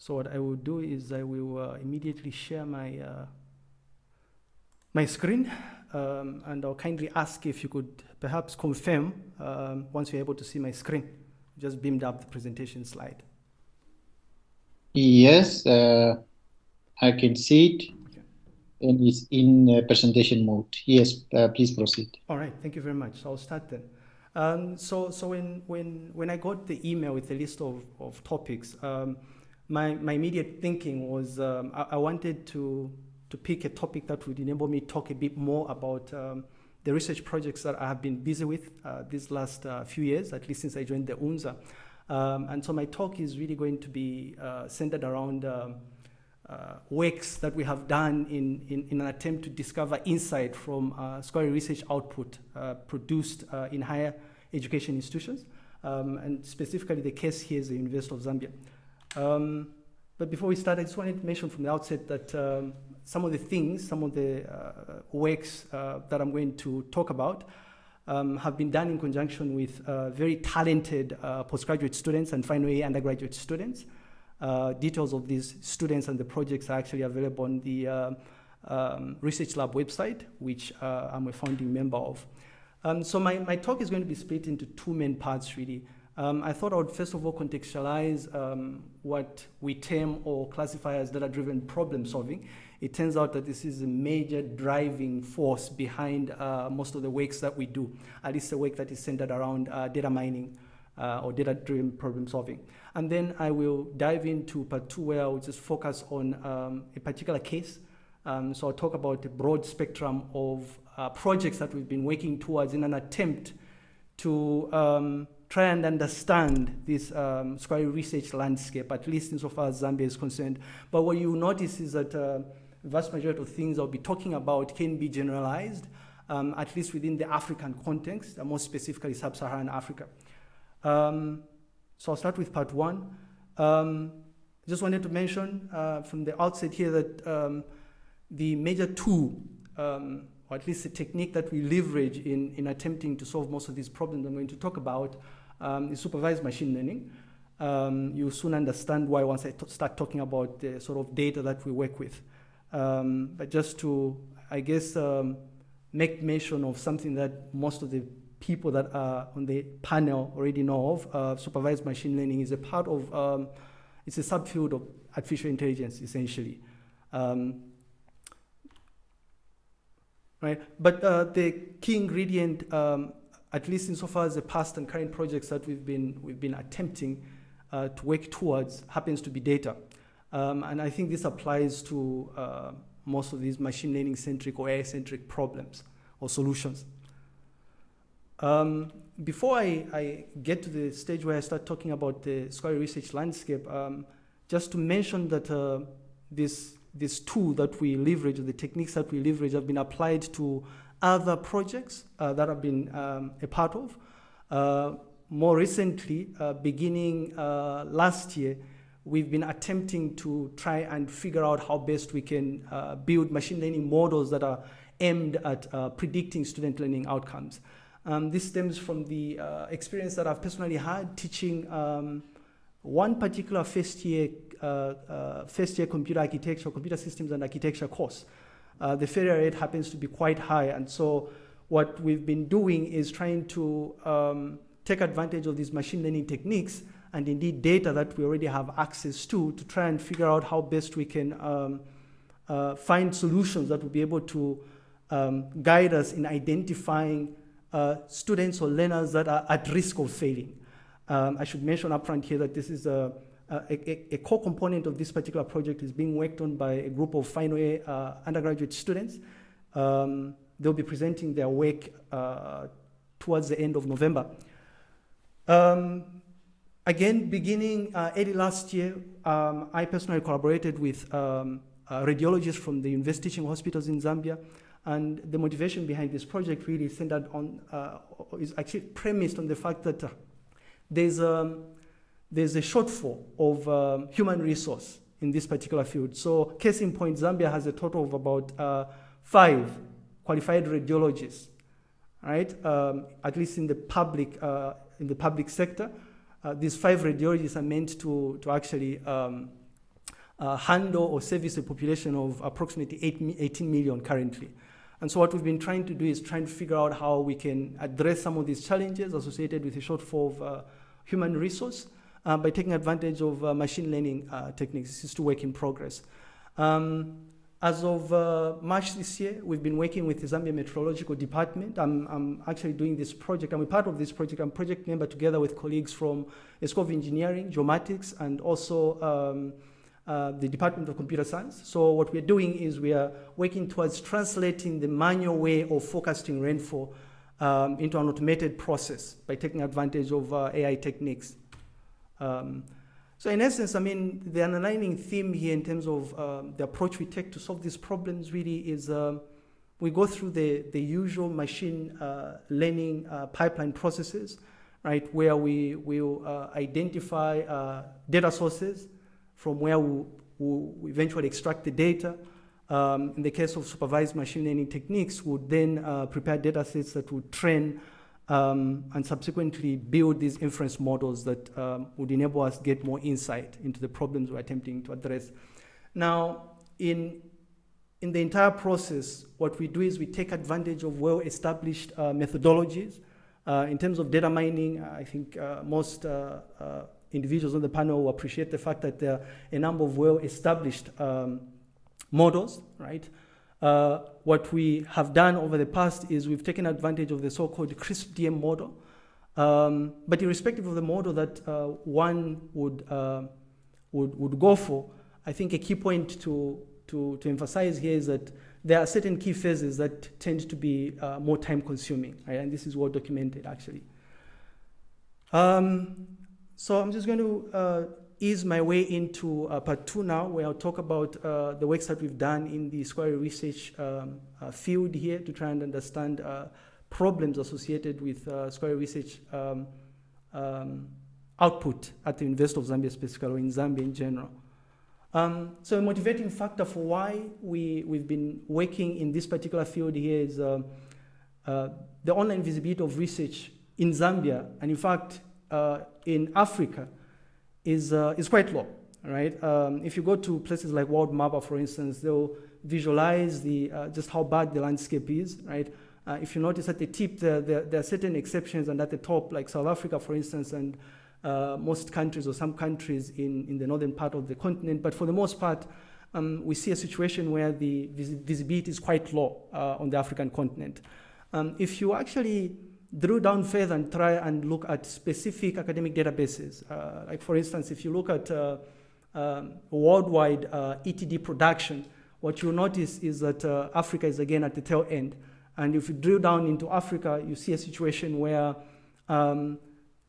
So what I will do is I will uh, immediately share my, uh, my screen um, and I'll kindly ask if you could perhaps confirm um, once you're able to see my screen. Just beamed up the presentation slide. Yes, uh, I can see it and it's in uh, presentation mode. Yes, uh, please proceed. All right, thank you very much. So I'll start then. Um, so so when, when, when I got the email with the list of, of topics, um, my, my immediate thinking was um, I, I, wanted to, to pick a topic that would enable me to talk a bit more about um, the research projects that I have been busy with uh, these last uh, few years, at least since I joined the UNZA. Um, and so my talk is really going to be uh, centered around um, uh, works that we have done in, in, in, an attempt to discover insight from uh, scholarly research output uh, produced in higher education institutions. Um, and specifically the case here is the University of Zambia. Um, but before we start, I just wanted to mention from the outset that um, some of the things, some of the uh, works uh, that I'm going to talk about um, have been done in conjunction with uh, very talented uh, postgraduate students and final year undergraduate students. Uh, details of these students and the projects are actually available on the uh, um, Research Lab website, which I'm a founding member of. Um, so my, my talk is going to be split into two main parts, really. Um, I thought I would first of all contextualize um, what we term or classify as data-driven problem solving. It turns out that this is a major driving force behind uh, most of the works that we do, at least the work that is centered around uh, data mining uh, or data-driven problem solving. And then I will dive into part two where I will just focus on um, a particular case. Um, so I'll talk about a broad spectrum of uh, projects that we've been working towards in an attempt to um, try and understand this um, scholarly research landscape, at least insofar as Zambia is concerned. But what you notice is that uh, the vast majority of things I'll be talking about can be generalized, um, at least within the African context, uh, more specifically sub-Saharan Africa. Um, so I'll start with part one. Um, just wanted to mention uh, from the outset here that um, the major tool um, or at least the technique that we leverage in, in attempting to solve most of these problems I'm going to talk about um, is supervised machine learning. Um, you'll soon understand why once I start talking about the sort of data that we work with. Um, but just to, I guess, um, make mention of something that most of the people that are on the panel already know of, uh, supervised machine learning is a part of, um, it's a subfield of artificial intelligence, essentially. Um, right? But uh, the key ingredient at least insofar as the past and current projects that we've been, we've been attempting uh, to work towards happens to be data. Um, and I think this applies to uh, most of these machine learning centric or AI centric problems or solutions. Um, before I, I, get to the stage where I start talking about the scholarly research landscape, um, just to mention that uh, this, this tool that we leverage, the techniques that we leverage have been applied to other projects uh, that I've been um, a part of. Uh, more recently, uh, beginning uh, last year, we've been attempting to try and figure out how best we can uh, build machine learning models that are aimed at uh, predicting student learning outcomes. Um, this stems from the experience that I've personally had teaching um, one particular first year, first year computer architecture, computer systems and architecture course uh, the failure rate happens to be quite high. And so what we've been doing is trying to um, take advantage of these machine learning techniques and indeed data that we already have access to to try and figure out how best we can um, uh, find solutions that will be able to um, guide us in identifying uh, students or learners that are at risk of failing. Um, I should mention upfront here that this is a uh, a, a, core component of this particular project is being worked on by a group of final year uh, undergraduate students. Um, they'll be presenting their work uh, towards the end of November. Um, again, beginning uh, early last year, um, I personally collaborated with um, radiologists from the university teaching hospitals in Zambia. And the motivation behind this project really centered on, uh, is actually premised on the fact that there's um, there's a shortfall of um, human resource in this particular field. So case in point, Zambia has a total of about uh, five qualified radiologists, right? Um, at least in the public, uh, in the public sector. Uh, these five radiologists are meant to, to actually um, uh, handle or service a population of approximately 18 million currently. And so what we've been trying to do is trying to figure out how we can address some of these challenges associated with the shortfall of uh, human resource uh, by taking advantage of uh, machine learning uh, techniques. This is to work in progress. Um, as of uh, March this year, we've been working with the Zambia Meteorological Department. I'm, I'm, actually doing this project. I'm a part of this project. I'm project member together with colleagues from the School of Engineering, Geomatics, and also um, uh, the Department of Computer Science. So what we're doing is we are working towards translating the manual way of forecasting rainfall um, into an automated process by taking advantage of uh, AI techniques. Um, so in essence, I mean, the underlying theme here in terms of um, the approach we take to solve these problems really is um, we go through the, the usual machine uh, learning uh, pipeline processes, right, where we will uh, identify uh, data sources from where we will eventually extract the data. Um, in the case of supervised machine learning techniques, we would then uh, prepare data sets that would train um, and subsequently build these inference models that um, would enable us to get more insight into the problems we're attempting to address. Now, in, in the entire process, what we do is we take advantage of well-established uh, methodologies. Uh, in terms of data mining, I think uh, most uh, uh, individuals on the panel will appreciate the fact that there are a number of well-established um, models, right? Uh, what we have done over the past is we've taken advantage of the so-called CRISP-DM model. Um, but irrespective of the model that uh, one would, uh, would, would go for, I think a key point to, to, to emphasize here is that there are certain key phases that tend to be uh, more time consuming, right? and this is well documented actually. Um, so I'm just going to uh, ease my way into uh, part two now, where I'll talk about uh, the works that we've done in the scholarly research um, uh, field here to try and understand uh, problems associated with uh, scholarly research um, um, output at the University of Zambia specifically, or in Zambia in general. Um, so a motivating factor for why we, we've been working in this particular field here is uh, the online visibility of research in Zambia, and in fact, in Africa, is, uh, is quite low, right? Um, if you go to places like Worldmapper, for instance, they'll visualize the, uh, just how bad the landscape is, right? Uh, if you notice at the tip, there, there, there, are certain exceptions, and at the top, like South Africa, for instance, and uh, most countries or some countries in, in the northern part of the continent. But for the most part, um, we see a situation where the vis visibility is quite low uh, on the African continent. Um, if you actually drill down further and try and look at specific academic databases. Uh, like for instance, if you look at uh, um, worldwide uh, ETD production, what you'll notice is that uh, Africa is again at the tail end. And if you drill down into Africa, you see a situation where um,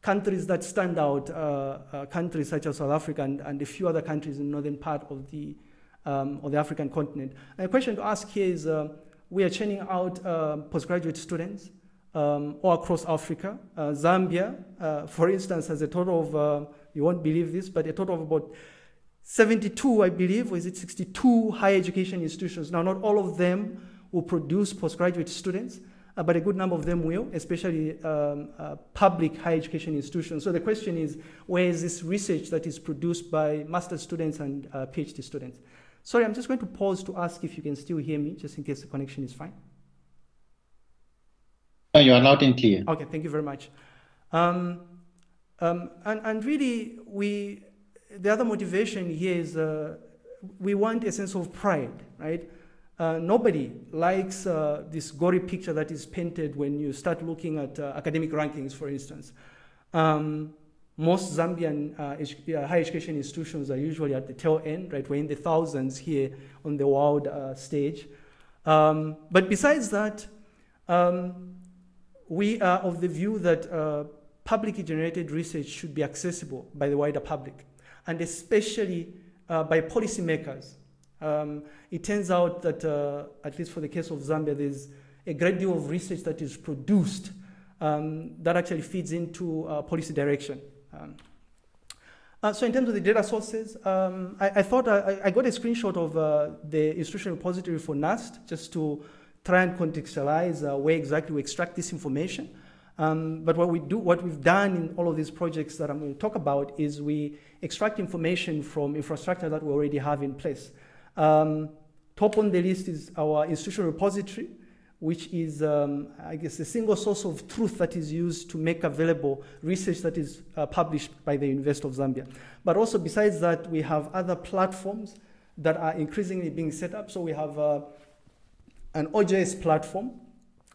countries that stand out, uh, uh, countries such as South Africa and, and, a few other countries in the northern part of the, um, of the African continent. And the question to ask here is, we are churning out postgraduate students um, all across Africa. Uh, Zambia, uh, for instance, has a total of, uh, you won't believe this, but a total of about 72, I believe, or is it 62 higher education institutions. Now, not all of them will produce postgraduate students, uh, but a good number of them will, especially um, uh, public higher education institutions. So the question is, where is this research that is produced by master's students and uh, PhD students? Sorry, I'm just going to pause to ask if you can still hear me, just in case the connection is fine. You are loud and clear. Okay, thank you very much. Um, um, and, and really, we, the other motivation here is uh, we want a sense of pride, right? Uh, nobody likes uh, this gory picture that is painted when you start looking at uh, academic rankings, for instance. Um, most Zambian uh, edu higher education institutions are usually at the tail end, right? We're in the thousands here on the world uh, stage. Um, but besides that, um, we are of the view that uh, publicly generated research should be accessible by the wider public, and especially uh, by policymakers. Um, it turns out that, uh, at least for the case of Zambia, there's a great deal of research that is produced um, that actually feeds into uh, policy direction. Um, uh, so in terms of the data sources, um, I, I, thought I, I, got a screenshot of uh, the institutional repository for NUST just to try and contextualize uh, where exactly we extract this information. Um, but what we do, what we've done in all of these projects that I'm going to talk about is we extract information from infrastructure that we already have in place. Um, top on the list is our institutional repository, which is, um, I guess, a single source of truth that is used to make available research that is uh, published by the University of Zambia. But also, besides that, we have other platforms that are increasingly being set up. So we have uh, an OJS platform,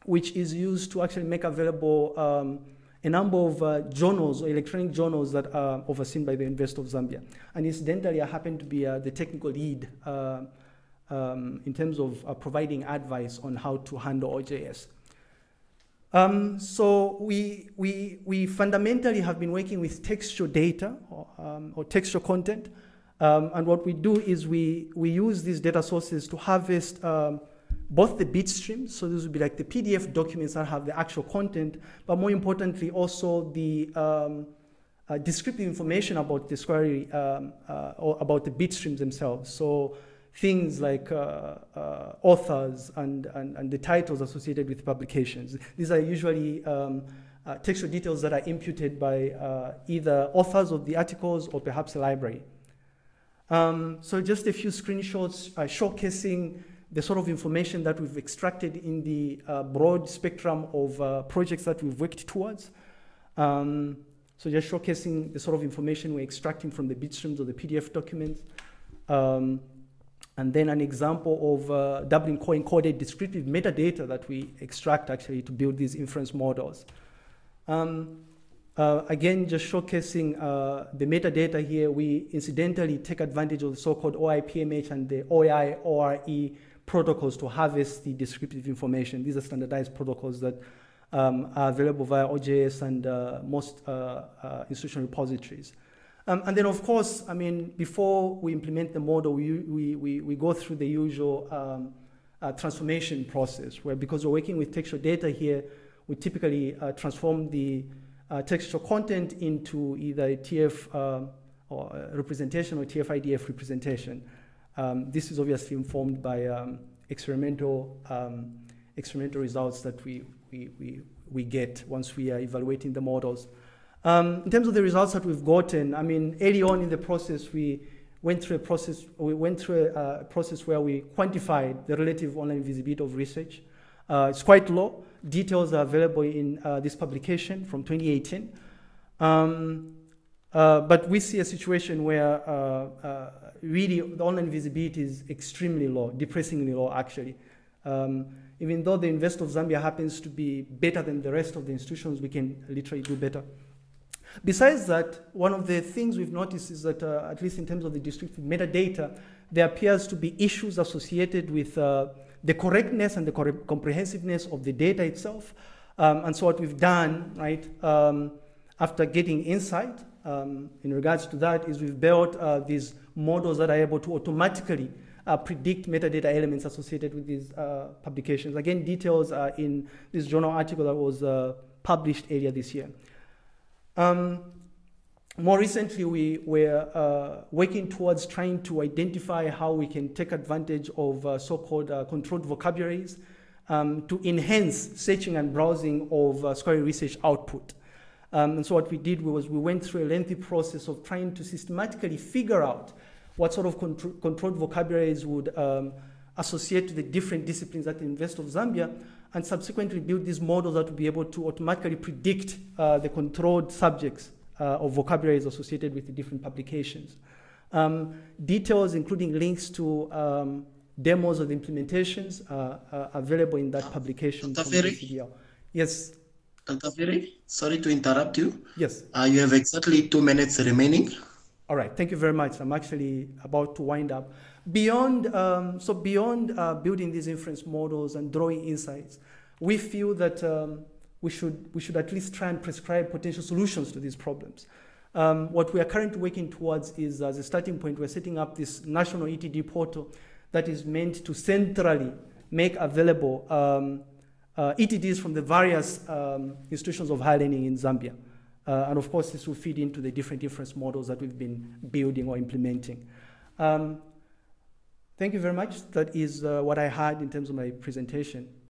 which is used to actually make available um, a number of uh, journals or electronic journals that are overseen by the University of Zambia. And incidentally, I happen to be uh, the technical lead uh, um, in terms of uh, providing advice on how to handle OJS. Um, so we, we, we fundamentally have been working with textual data or, um, or textual content. Um, and what we do is we, we use these data sources to harvest um, both the bit streams, so this would be like the PDF documents that have the actual content, but more importantly, also the um, uh, descriptive information about the query um, uh, or about the bit streams themselves. So things like uh, uh, authors and, and, and, the titles associated with publications. These are usually um, uh, textual details that are imputed by either authors of the articles or perhaps a library. Um, so just a few screenshots showcasing the sort of information that we've extracted in the uh, broad spectrum of uh, projects that we've worked towards. Um, so just showcasing the sort of information we're extracting from the bitstreams or the PDF documents. Um, and then an example of uh, Dublin core encoded descriptive metadata that we extract actually to build these inference models. Um, uh, again, just showcasing uh, the metadata here, we incidentally take advantage of the so-called OAI-PMH and the OAI ORE protocols to harvest the descriptive information. These are standardized protocols that um, are available via OJS and uh, most uh, uh, institutional repositories. Um, and then, of course, I mean, before we implement the model, we, we, we, we go through the usual um, uh, transformation process, where because we're working with textual data here, we typically uh, transform the uh, textual content into either TF um, or representation or TF-IDF representation. Um, this is obviously informed by um, experimental, um, experimental results that we, we, we, we get once we are evaluating the models. Um, in terms of the results that we've gotten, I mean, early on in the process, we went through a process, we went through a, a process where we quantified the relative online visibility of research. Uh, it's quite low. Details are available in uh, this publication from 2018. Um, uh, but we see a situation where really the online visibility is extremely low, depressingly low actually. Um, even though the University of Zambia happens to be better than the rest of the institutions, we can literally do better. Besides that, one of the things we've noticed is that, uh, at least in terms of the descriptive metadata, there appears to be issues associated with uh, the correctness and the comprehensiveness of the data itself. Um, and so what we've done, right, um, after getting insight um, in regards to that, is we've built uh, these models that are able to automatically uh, predict metadata elements associated with these uh, publications. Again, details are in this journal article that was uh, published earlier this year. Um, more recently, we were uh, working towards trying to identify how we can take advantage of uh, so-called uh, controlled vocabularies um, to enhance searching and browsing of uh, scholarly research output. Um, and so what we did was we went through a lengthy process of trying to systematically figure out what sort of contr controlled vocabularies would um, associate to the different disciplines at the University of Zambia, and subsequently build these models that would be able to automatically predict uh, the controlled subjects uh, or vocabularies associated with the different publications. Um, details, including links to um, demos of the implementations, uh, are available in that publication. Yes. Dr. Phiri, sorry to interrupt you. Yes. Uh, you have exactly two minutes remaining. All right, thank you very much. I'm actually about to wind up. Beyond, um, so beyond uh, building these inference models and drawing insights, we feel that um, we, should, we should at least try and prescribe potential solutions to these problems. Um, what we are currently working towards is, as a starting point, we're setting up this national ETD portal that is meant to centrally make available um, uh, ETDs from the various um, institutions of higher learning in Zambia. Uh, and of course, this will feed into the different inference models that we've been building or implementing. Um, thank you very much. That is uh, what I had in terms of my presentation.